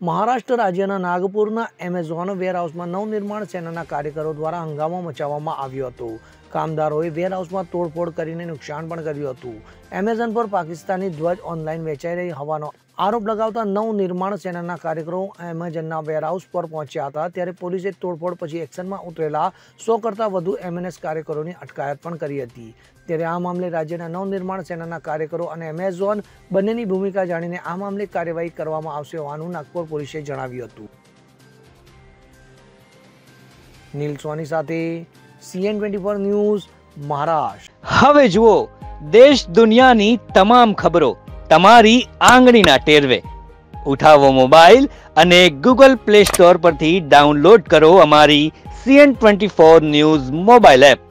મહારાષ્ટ્ર રાજ્યના નાગપુરના એમેઝોન વેરહાઉસમાં નવનિર્માણ સેનાના કાર્યકરો દ્વારા હંગામો મચાવવામાં આવ્યો હતો. કામદારોએ વેરહાઉસમાં તોડફોડ કરીને નુકસાન પણ કર્યું હતું. એમેઝોન પર પાકિસ્તાની ધ્વજ ઓનલાઈન વેચાઈ રહી હોવાનો આરોપ લગાવતા નવનિર્માણ સેનાના કાર્યકરો એમેઝોનના વેરહાઉસ પર પહોંચ્યા હતા ત્યારે પોલીસે તોડફોડ પછી એક્શનમાં ઉતરેલા સો કરતાં વધુ એમએનએસ કાર્યકરોની અટકાયત પણ કરી હતી. ત્યારે આ મામલે રાજ્યના નવનિર્માણ સેનાના કાર્યકરો અને એમેઝોન બંનેની ભૂમિકા જાણીને આ મામલે કાર્યવાહી કરવામાં આવશે હોવાનું નાગપુર પોલીસે જણાવ્યું હતું. નીલ સોની સાથે CN twenty four news Maharashtra હવે જુઓ, દેશ દુનિયાની તમામ ખબરો તમારી આંગળીના ટેરવે. ઉઠાવો મોબાઈલ અને ગૂગલ પ્લે સ્ટોર પરથી ડાઉનલોડ કરો અમારી CN twenty four news mobile app